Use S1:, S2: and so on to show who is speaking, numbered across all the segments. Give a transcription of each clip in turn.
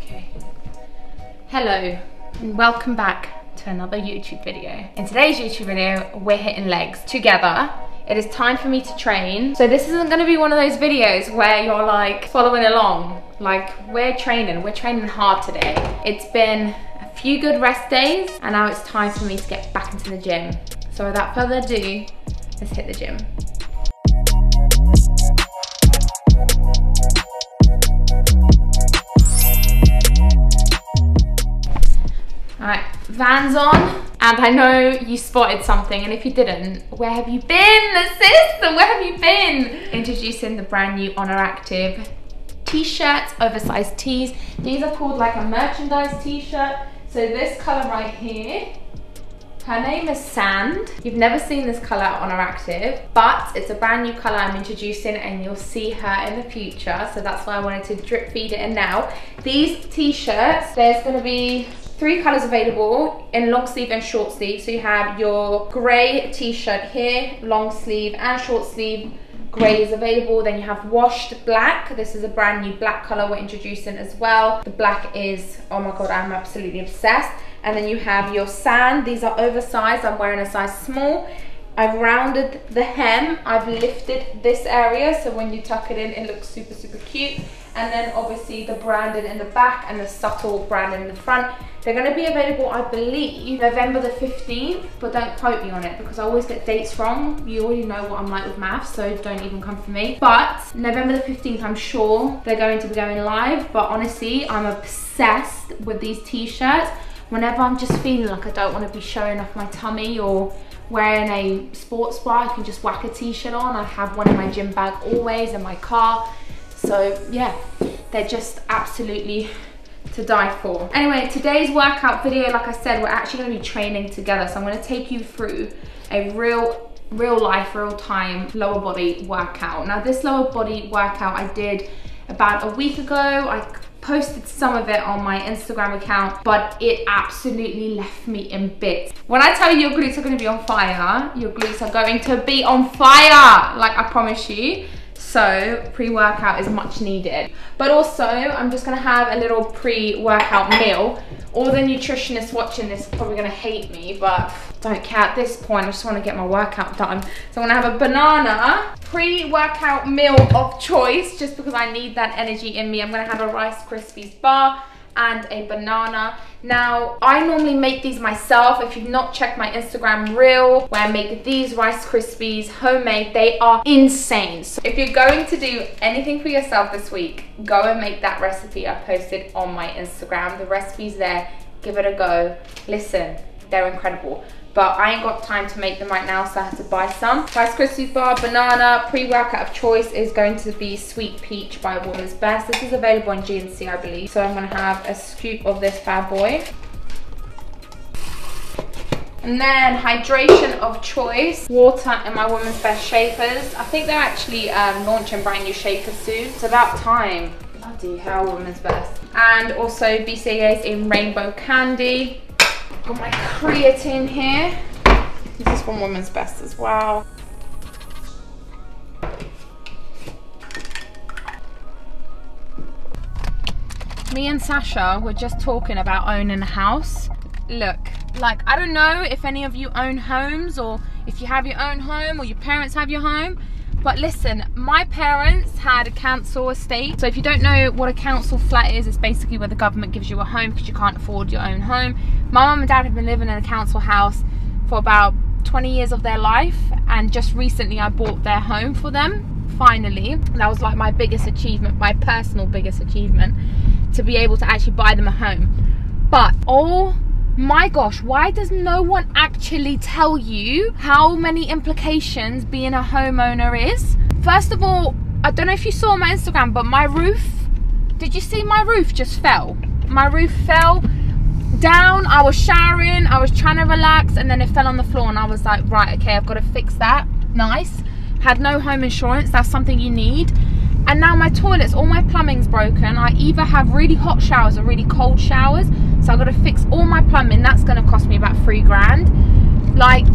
S1: Okay. Hello and welcome back to another YouTube video. In today's YouTube video, we're hitting legs together. It is time for me to train. So this isn't gonna be one of those videos where you're like following along. Like we're training, we're training hard today. It's been a few good rest days and now it's time for me to get back into the gym. So without further ado, let's hit the gym. Alright, Vans on. And I know you spotted something, and if you didn't, where have you been, sis? Where have you been? Introducing the brand new Oner Active t-shirts, oversized tees. These are called like a merchandise t-shirt. So this color right here, her name is Sand. You've never seen this color on Oner Active, but it's a brand new color I'm introducing and you'll see her in the future. So that's why I wanted to drip feed it in now. These t-shirts, there's gonna be three colors available in long sleeve and short sleeve. So you have your gray t-shirt here, long sleeve and short sleeve. Grey is available. Then you have washed black. This is a brand new black color we're introducing as well. The black is, oh my God, I'm absolutely obsessed. And then you have your sand. These are oversized. I'm wearing a size small. I've rounded the hem. I've lifted this area. So when you tuck it in, it looks super, super cute. And then obviously the branding in the back and the subtle branding in the front. They're going to be available, I believe, November the 15th, but don't quote me on it because I always get dates wrong. You already know what I'm like with maths, so don't even come for me. But November the 15th, I'm sure they're going to be going live, but honestly, I'm obsessed with these t-shirts. Whenever I'm just feeling like I don't want to be showing off my tummy or wearing a sports bra, I can just whack a t-shirt on. I have one in my gym bag always in my car so yeah, they're just absolutely to die for. Anyway, today's workout video, like I said, we're actually gonna be training together. So I'm gonna take you through a real real life, real time lower body workout. Now this lower body workout I did about a week ago. I posted some of it on my Instagram account, but it absolutely left me in bits. When I tell you your glutes are gonna be on fire, your glutes are going to be on fire, like I promise you. So pre-workout is much needed. But also, I'm just gonna have a little pre-workout meal. All the nutritionists watching this are probably gonna hate me, but don't care at this point. I just wanna get my workout done. So I'm gonna have a banana pre-workout meal of choice, just because I need that energy in me. I'm gonna have a Rice Krispies bar and a banana. Now, I normally make these myself. If you've not checked my Instagram reel where I make these Rice Krispies homemade, they are insane. So if you're going to do anything for yourself this week, go and make that recipe I posted on my Instagram. The recipe's there, give it a go. Listen, they're incredible but I ain't got time to make them right now, so I had to buy some. Rice Krispies bar, banana, pre-workout of choice is going to be Sweet Peach by Women's Best. This is available in GNC, I believe. So I'm gonna have a scoop of this bad boy. And then hydration of choice, water and my Women's Best shakers. I think they're actually um, launching brand new shakers soon. It's about time. Bloody hell, Women's Best. And also BCAAs in Rainbow Candy. Got my creatine here. This is from Women's Best as well. Me and Sasha were just talking about owning a house. Look, like, I don't know if any of you own homes or if you have your own home or your parents have your home, but listen, my parents had a council estate. So if you don't know what a council flat is, it's basically where the government gives you a home because you can't afford your own home. My mum and dad have been living in a council house for about 20 years of their life and just recently I bought their home for them finally that was like my biggest achievement my personal biggest achievement to be able to actually buy them a home but oh my gosh, why does no one actually tell you how many implications being a homeowner is? First of all, I don't know if you saw my Instagram, but my roof, did you see my roof just fell? My roof fell down, I was showering, I was trying to relax, and then it fell on the floor, and I was like, right, okay, I've got to fix that. Nice. Had no home insurance, that's something you need. And now my toilets, all my plumbing's broken. I either have really hot showers or really cold showers. So I've got to fix all my plumbing. That's going to cost me about three grand. Like,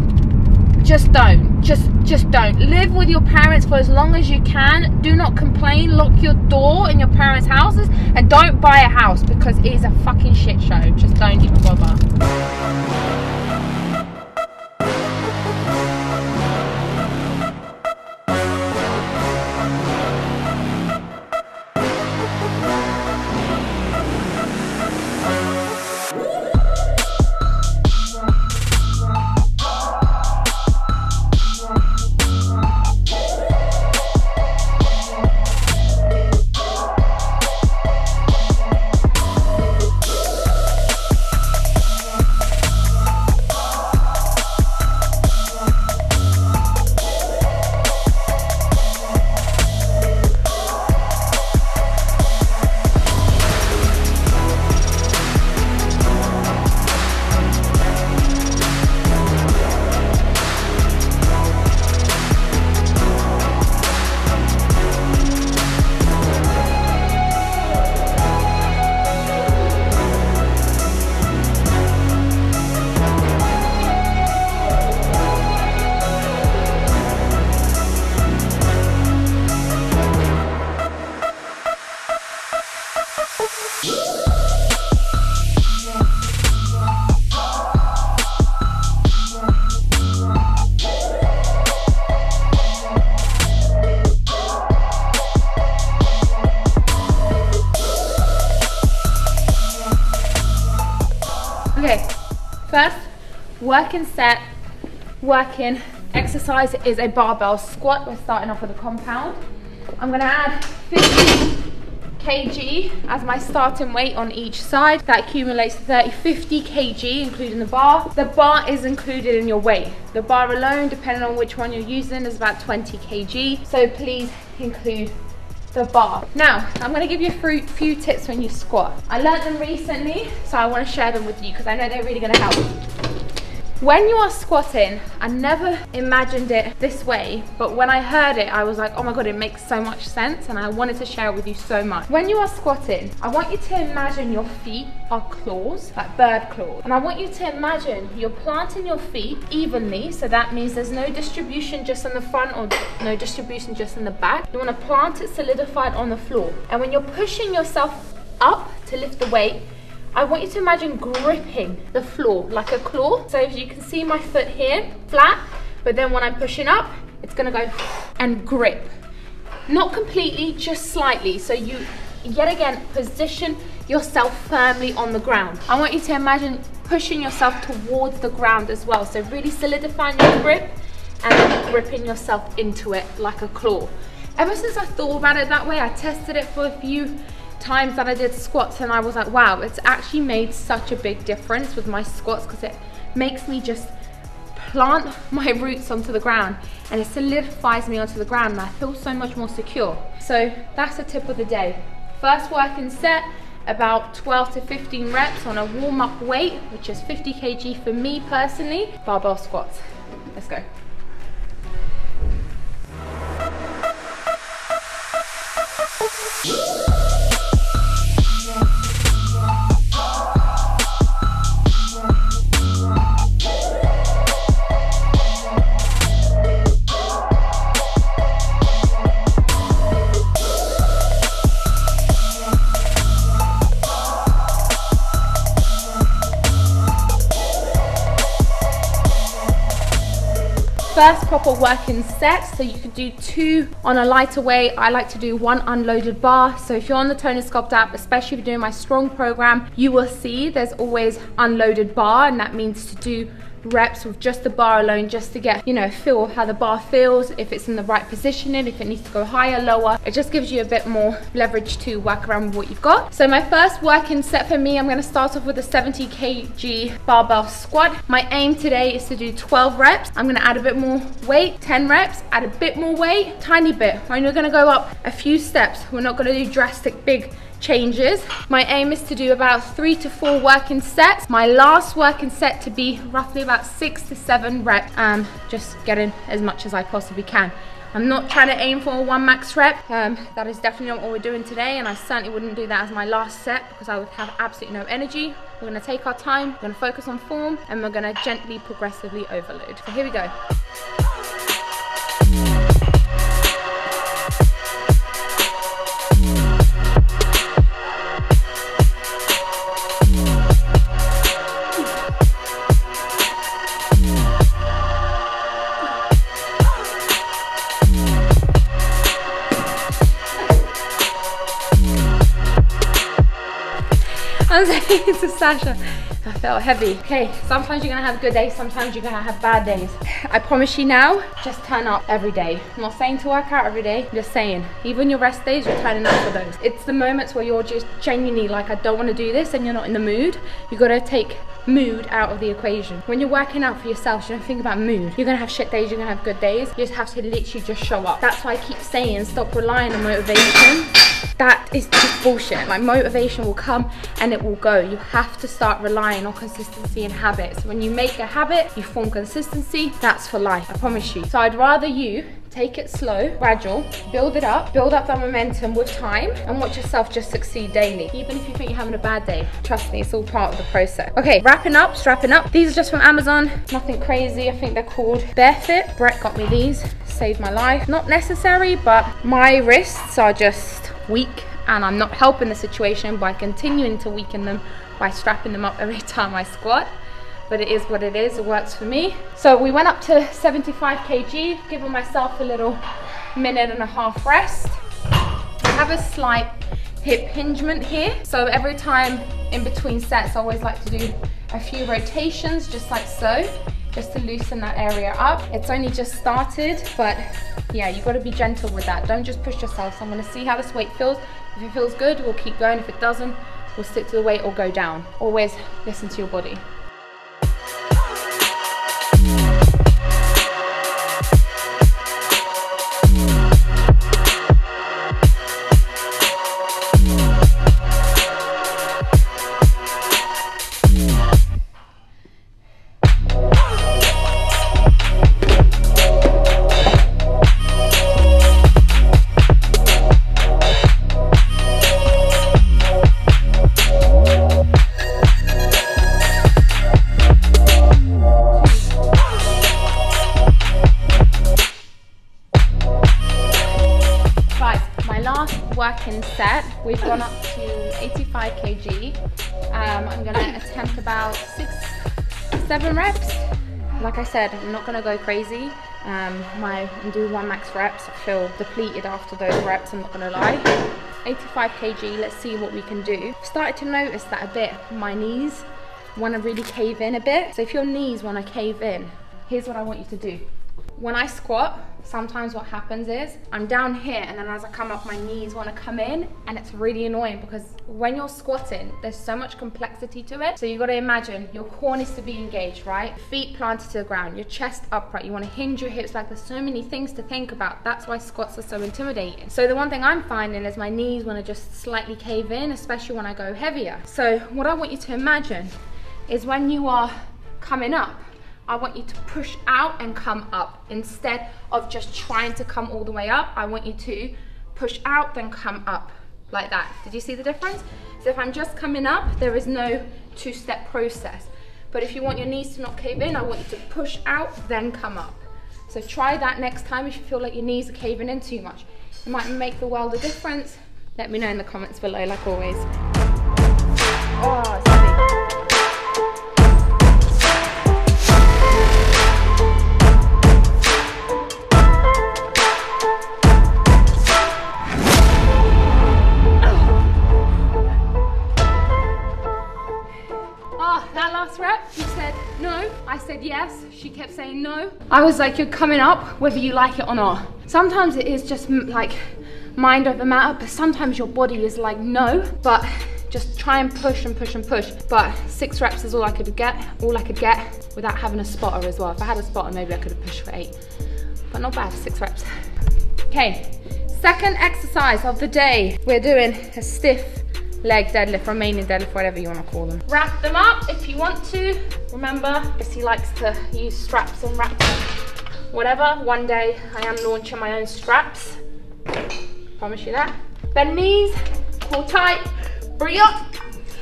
S1: just don't just just don't. Live with your parents for as long as you can. Do not complain. Lock your door in your parents houses and don't buy a house because it is a fucking shit show. Just don't even bother working set, working exercise is a barbell squat. We're starting off with a compound. I'm gonna add 50 kg as my starting weight on each side. That accumulates to 30, 50 kg, including the bar. The bar is included in your weight. The bar alone, depending on which one you're using, is about 20 kg. So please include the bar. Now, I'm gonna give you a few tips when you squat. I learned them recently, so I wanna share them with you because I know they're really gonna help. When you are squatting, I never imagined it this way, but when I heard it, I was like, oh my God, it makes so much sense, and I wanted to share it with you so much. When you are squatting, I want you to imagine your feet are claws, like bird claws. And I want you to imagine you're planting your feet evenly, so that means there's no distribution just in the front or no distribution just in the back. You wanna plant it solidified on the floor. And when you're pushing yourself up to lift the weight, I want you to imagine gripping the floor like a claw. So if you can see my foot here, flat, but then when I'm pushing up, it's gonna go and grip. Not completely, just slightly. So you, yet again, position yourself firmly on the ground. I want you to imagine pushing yourself towards the ground as well. So really solidifying your grip and then gripping yourself into it like a claw. Ever since I thought about it that way, I tested it for a few times that I did squats and I was like, wow, it's actually made such a big difference with my squats because it makes me just plant my roots onto the ground and it solidifies me onto the ground and I feel so much more secure. So that's the tip of the day. First working set, about 12 to 15 reps on a warm up weight, which is 50 kg for me personally, barbell squats. Let's go. first proper working set so you could do two on a lighter weight i like to do one unloaded bar. So if you're on the Tone and Sculpt app especially if you're doing my strong program you will see there's always unloaded bar and that means to do reps with just the bar alone just to get you know feel how the bar feels if it's in the right positioning if it needs to go higher lower. It just gives you a bit more leverage to work around with what you've got. So my first working set for me i'm going to start off with a 70 kg barbell squat. My aim today is to do 12 reps. I'm going to add a bit more weight 10 reps add a bit more weight tiny bit. We're only going to go up a few steps. We're not going to do drastic big changes. My aim is to do about three to four working sets. My last working set to be roughly about six to seven reps, um, just getting as much as I possibly can. I'm not trying to aim for a one max rep. Um, that is definitely not what we're doing today and I certainly wouldn't do that as my last set because I would have absolutely no energy. We're gonna take our time, we're gonna focus on form and we're gonna gently, progressively overload. So here we go. Saying to Sasha, I felt heavy. Okay, sometimes you're gonna have good days, sometimes you're gonna have bad days. I promise you now, just turn up every day. I'm not saying to work out every day, I'm just saying, even your rest days, you're turning up for those. It's the moments where you're just genuinely like, I don't wanna do this and you're not in the mood. You gotta take mood out of the equation. When you're working out for yourself, you don't think about mood. You're gonna have shit days, you're gonna have good days. You just have to literally just show up. That's why I keep saying, stop relying on motivation that is just bullshit. Like motivation will come and it will go. You have to start relying on consistency and habits. When you make a habit, you form consistency, that's for life, I promise you. So I'd rather you take it slow, gradual, build it up, build up that momentum with time and watch yourself just succeed daily. Even if you think you're having a bad day, trust me, it's all part of the process. Okay, wrapping up, strapping up. These are just from Amazon, nothing crazy. I think they're called Barefit. Brett got me these, saved my life. Not necessary, but my wrists are just weak and I'm not helping the situation by continuing to weaken them by strapping them up every time I squat but it is what it is it works for me so we went up to 75 kg giving myself a little minute and a half rest I have a slight hip impingement here so every time in between sets I always like to do a few rotations just like so just to loosen that area up. It's only just started, but yeah, you've gotta be gentle with that. Don't just push yourself. So I'm gonna see how this weight feels. If it feels good, we'll keep going. If it doesn't, we'll stick to the weight or go down. Always listen to your body. Set. We've gone up to 85 kg. Um, I'm gonna attempt about six, seven reps. Like I said, I'm not gonna go crazy. Um, my do one max reps. I feel depleted after those reps. I'm not gonna lie. 85 kg. Let's see what we can do. Started to notice that a bit. My knees want to really cave in a bit. So if your knees want to cave in, here's what I want you to do. When I squat, sometimes what happens is I'm down here and then as I come up, my knees want to come in and it's really annoying because when you're squatting, there's so much complexity to it. So you've got to imagine your core needs to be engaged, right? Feet planted to the ground, your chest upright. You want to hinge your hips like there's so many things to think about. That's why squats are so intimidating. So the one thing I'm finding is my knees want to just slightly cave in, especially when I go heavier. So what I want you to imagine is when you are coming up, I want you to push out and come up instead of just trying to come all the way up. I want you to push out, then come up like that. Did you see the difference? So if I'm just coming up, there is no two-step process. But if you want your knees to not cave in, I want you to push out, then come up. So try that next time if you feel like your knees are caving in too much. It might make the world a difference. Let me know in the comments below, like always. I was like, you're coming up whether you like it or not. Sometimes it is just mm, like mind over matter, but sometimes your body is like, no, but just try and push and push and push. But six reps is all I could get, all I could get without having a spotter as well. If I had a spotter, maybe I could have pushed for eight, but not bad, six reps. Okay, second exercise of the day. We're doing a stiff leg deadlift, Romanian deadlift, whatever you want to call them. Wrap them up if you want to. Remember, because he likes to use straps and wrap whatever. One day I am launching my own straps. Promise you that. Bend knees, pull tight, bring up,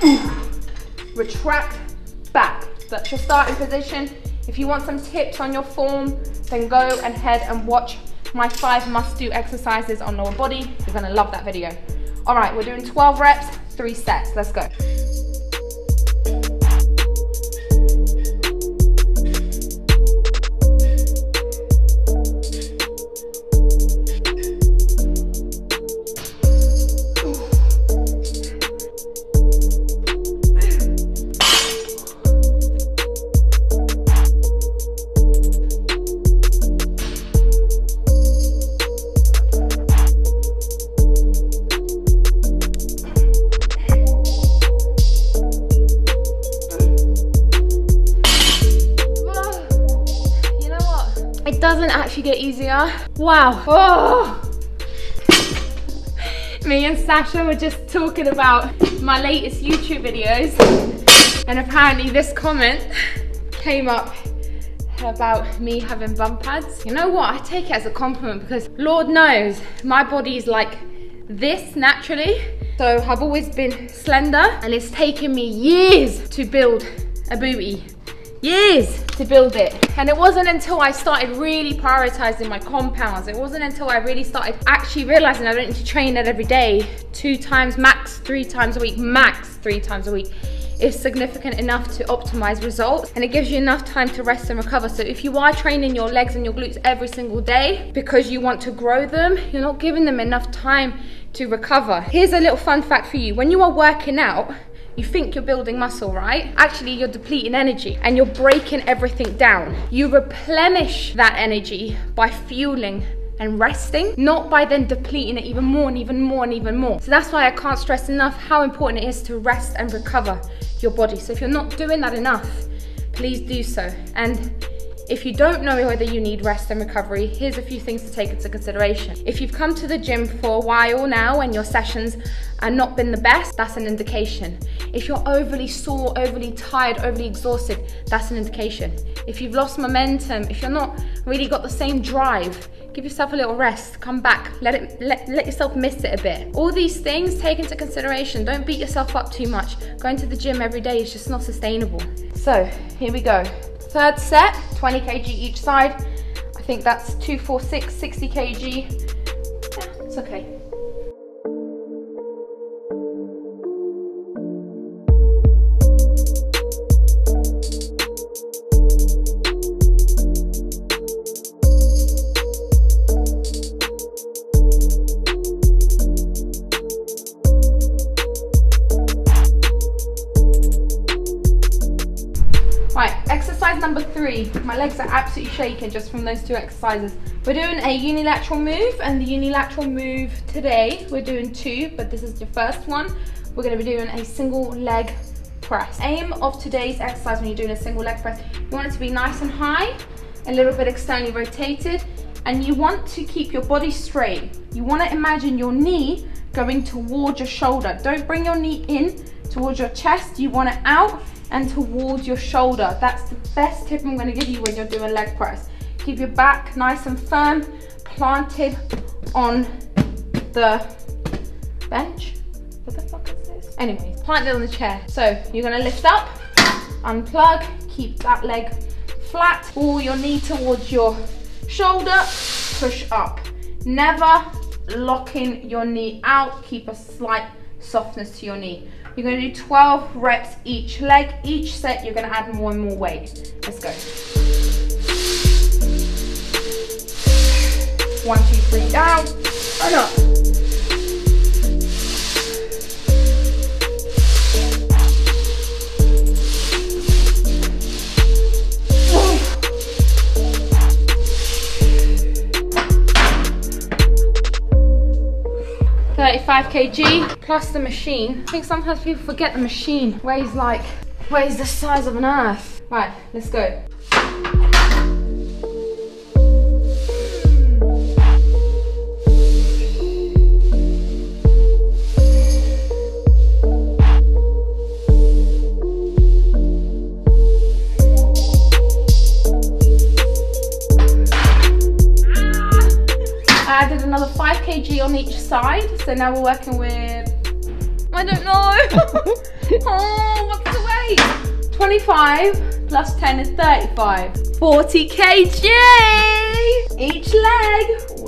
S1: retract, back. That's your starting position. If you want some tips on your form, then go ahead and watch my five must-do exercises on lower body. You're gonna love that video. All right, we're doing 12 reps, three sets. Let's go. Doesn't actually get easier. Wow. Oh. Me and Sasha were just talking about my latest YouTube videos and apparently this comment came up about me having bum pads. You know what? I take it as a compliment because Lord knows my body's like this naturally. So I've always been slender and it's taken me years to build a booty years to build it. And it wasn't until I started really prioritizing my compounds, it wasn't until I really started actually realizing I don't need to train that every day, two times max, three times a week, max three times a week is significant enough to optimize results and it gives you enough time to rest and recover. So if you are training your legs and your glutes every single day because you want to grow them, you're not giving them enough time to recover. Here's a little fun fact for you. When you are working out, you think you're building muscle, right? Actually, you're depleting energy and you're breaking everything down. You replenish that energy by fueling and resting, not by then depleting it even more and even more and even more. So that's why I can't stress enough how important it is to rest and recover your body. So if you're not doing that enough, please do so. And if you don't know whether you need rest and recovery, here's a few things to take into consideration. If you've come to the gym for a while now and your sessions are not been the best, that's an indication. If you're overly sore, overly tired, overly exhausted, that's an indication. If you've lost momentum, if you're not really got the same drive, give yourself a little rest, come back, let it let, let yourself miss it a bit. All these things take into consideration. Don't beat yourself up too much. Going to the gym every day is just not sustainable. So here we go. Third set, 20 kg each side. I think that's 246, 60 kg. Yeah, it's okay. Just from those two exercises. We're doing a unilateral move and the unilateral move today, we're doing two, but this is your first one. We're gonna be doing a single leg press. Aim of today's exercise when you're doing a single leg press, you want it to be nice and high, a little bit externally rotated, and you want to keep your body straight. You wanna imagine your knee going towards your shoulder. Don't bring your knee in towards your chest, you want it out and towards your shoulder. That's the best tip I'm gonna give you when you're doing leg press. Keep your back nice and firm, planted on the bench. What the fuck is this? Anyways, planted on the chair. So you're gonna lift up, unplug, keep that leg flat, pull your knee towards your shoulder, push up. Never locking your knee out, keep a slight softness to your knee. You're gonna do 12 reps each leg. Each set, you're gonna add more and more weight. Let's go. One, two, three, down, and up. Thirty-five kg plus the machine. I think sometimes people forget the machine weighs like weighs the size of an earth. Right, let's go. So now we're working with, I don't know. oh, what's the weight? 25 plus 10 is 35. 40 kg each leg.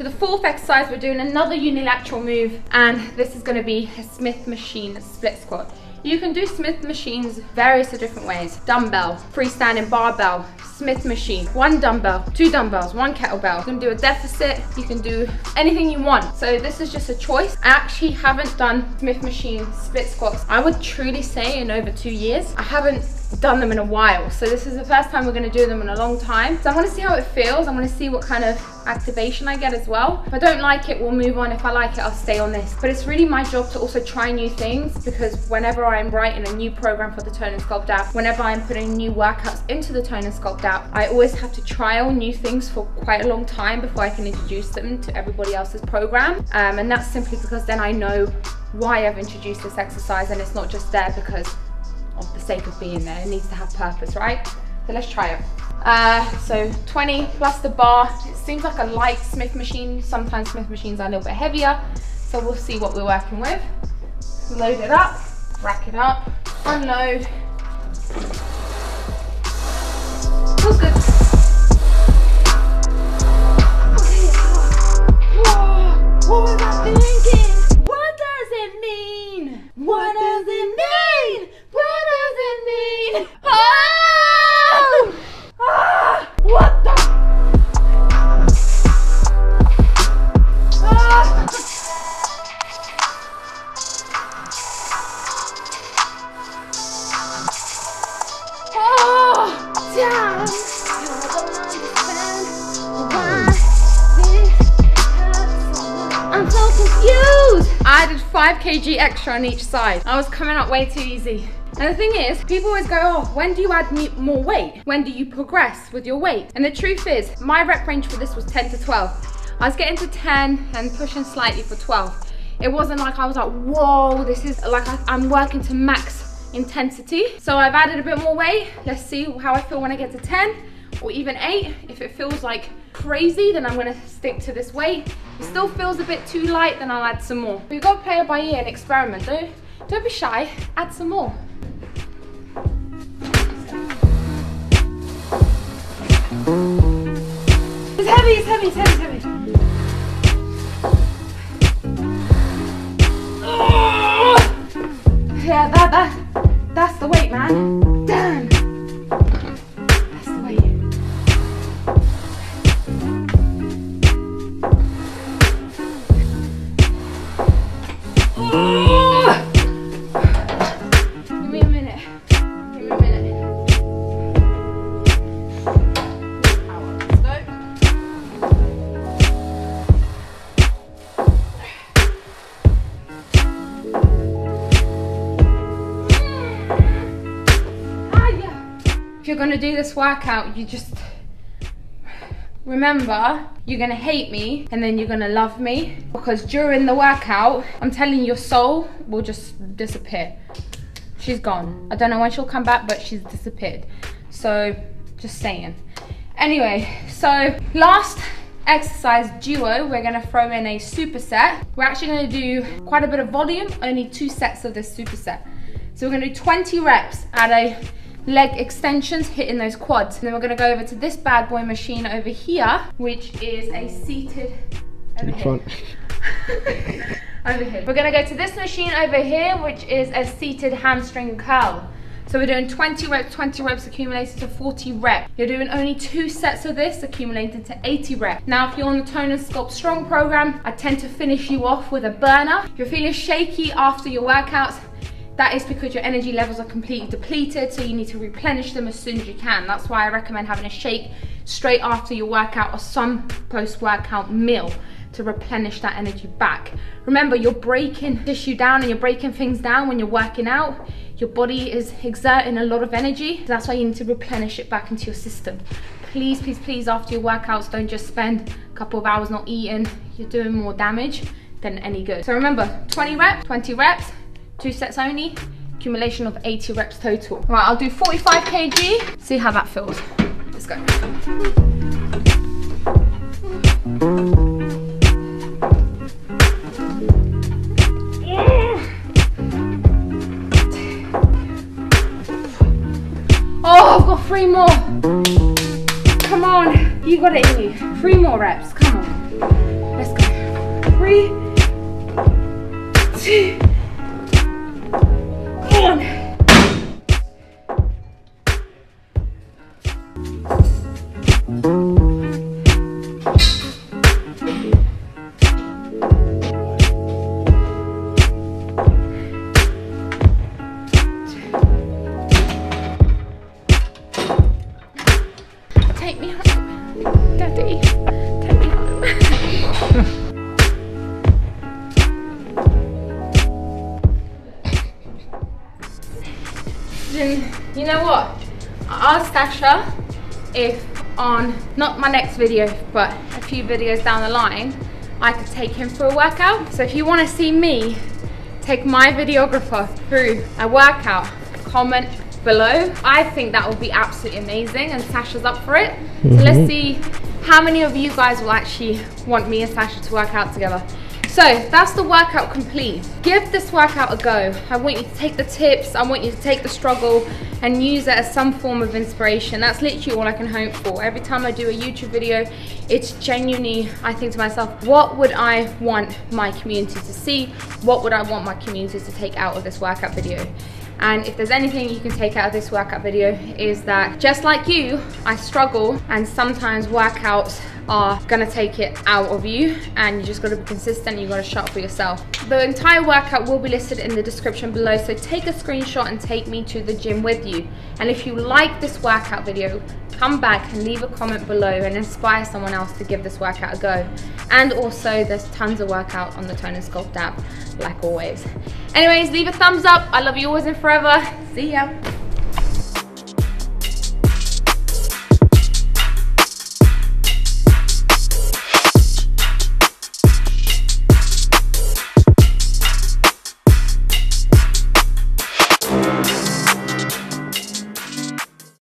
S1: To the fourth exercise, we're doing another unilateral move, and this is going to be a Smith machine split squat. You can do Smith machines various different ways. Dumbbell, freestanding barbell, Smith machine, one dumbbell, two dumbbells, one kettlebell. You can do a deficit, you can do anything you want. So this is just a choice. I actually haven't done Smith machine split squats. I would truly say in over two years. I haven't done them in a while. So this is the first time we're gonna do them in a long time. So I wanna see how it feels. I wanna see what kind of activation I get as well. If I don't like it, we'll move on. If I like it, I'll stay on this. But it's really my job to also try new things because whenever I'm writing a new program for the Tone and Sculpt app, whenever I'm putting new workouts into the Tone and Sculpt app, I always have to trial new things for quite a long time before I can introduce them to everybody else's program. Um, and that's simply because then I know why I've introduced this exercise and it's not just there because of the sake of being there. It needs to have purpose, right? So let's try it. Uh, so 20 plus the bar. It seems like a light Smith machine. Sometimes Smith machines are a little bit heavier. So we'll see what we're working with. Load it up, rack it up, unload. Extra on each side. I was coming up way too easy. And the thing is, people always go, oh, when do you add more weight? When do you progress with your weight? And the truth is, my rep range for this was 10 to 12. I was getting to 10 and pushing slightly for 12. It wasn't like I was like, whoa, this is like I'm working to max intensity. So I've added a bit more weight. Let's see how I feel when I get to 10 or even eight. If it feels like crazy, then I'm gonna stick to this weight. It still feels a bit too light, then I'll add some more. You've got to play it by ear and experiment. Don't, don't be shy, add some more. It's heavy, it's heavy, it's heavy, it's heavy. Yeah, that, that, that's the weight, man. Damn. If you're gonna do this workout, you just remember you're gonna hate me and then you're gonna love me because during the workout, I'm telling you, your soul will just disappear. She's gone. I don't know when she'll come back, but she's disappeared. So, just saying. Anyway, so last exercise duo, we're gonna throw in a superset. We're actually gonna do quite a bit of volume, only two sets of this superset. So we're gonna do 20 reps at a leg extensions, hitting those quads. And then we're gonna go over to this bad boy machine over here, which is a seated, over
S2: In
S1: here.
S2: front.
S1: over here. We're gonna go to this machine over here, which is a seated hamstring curl. So we're doing 20 reps, 20 reps accumulated to 40 reps. You're doing only two sets of this accumulated to 80 reps. Now, if you're on the Tone and Sculpt Strong program, I tend to finish you off with a burner. If you're feeling shaky after your workouts, that is because your energy levels are completely depleted, so you need to replenish them as soon as you can. That's why I recommend having a shake straight after your workout or some post-workout meal to replenish that energy back. Remember, you're breaking tissue down and you're breaking things down when you're working out. Your body is exerting a lot of energy. That's why you need to replenish it back into your system. Please, please, please, after your workouts, don't just spend a couple of hours not eating. You're doing more damage than any good. So remember, 20 reps, 20 reps, two sets only, accumulation of 80 reps total. Right, I'll do 45 kg, see how that feels. Let's go. Oh, I've got three more. Come on, you got it in you. Three more reps, come on. Let's go. Three, Take me home. Daddy, take me home. you know what? I asked Sasha if on, not my next video, but a few videos down the line, I could take him for a workout. So if you want to see me take my videographer through a workout, comment below. I think that would be absolutely amazing and Sasha's up for it. So mm-hmm. let's see how many of you guys will actually want me and Sasha to work out together. So that's the workout complete. Give this workout a go. I want you to take the tips, I want you to take the struggle and use it as some form of inspiration. That's literally all I can hope for. Every time I do a YouTube video, it's genuinely, I think to myself, what would I want my community to see? What would I want my community to take out of this workout video? And if there's anything you can take out of this workout video is that just like you, I struggle and sometimes workouts are gonna take it out of you and you just gotta be consistent, you gotta show up for yourself. The entire workout will be listed in the description below, so take a screenshot and take me to the gym with you. And if you like this workout video, come back and leave a comment below and inspire someone else to give this workout a go. And also there's tons of workout on the Tone and Sculpt app, like always. Anyways, leave a thumbs up. I love you always and forever. See ya.